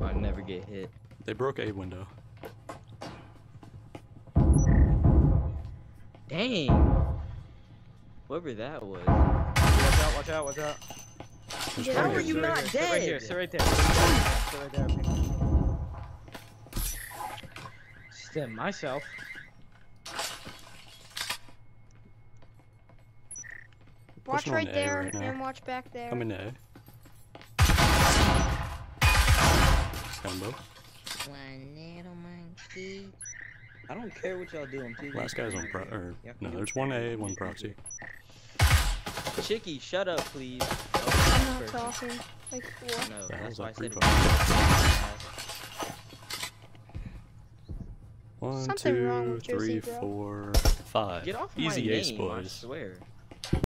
I never get hit. They broke a window. Dang. Whoever that was. Watch out, watch out, watch out. There's Yeah, how of are you them. not right dead? sit right there. Sit right there. Sit right there. Stem myself. Watch right there right and watch back there. I'm in A. Combo. One. I don't care what y'all do. I'm too Last guy's on pro. Or no, there's one A, one proxy. Chicky, shut up, please. I'm Oh, not talking. Like what? No, The that's why I said pre-pro? it. One, Something wrong two, with your three, zebra. four, five. Get off Easy my ace, name, I boys. swear.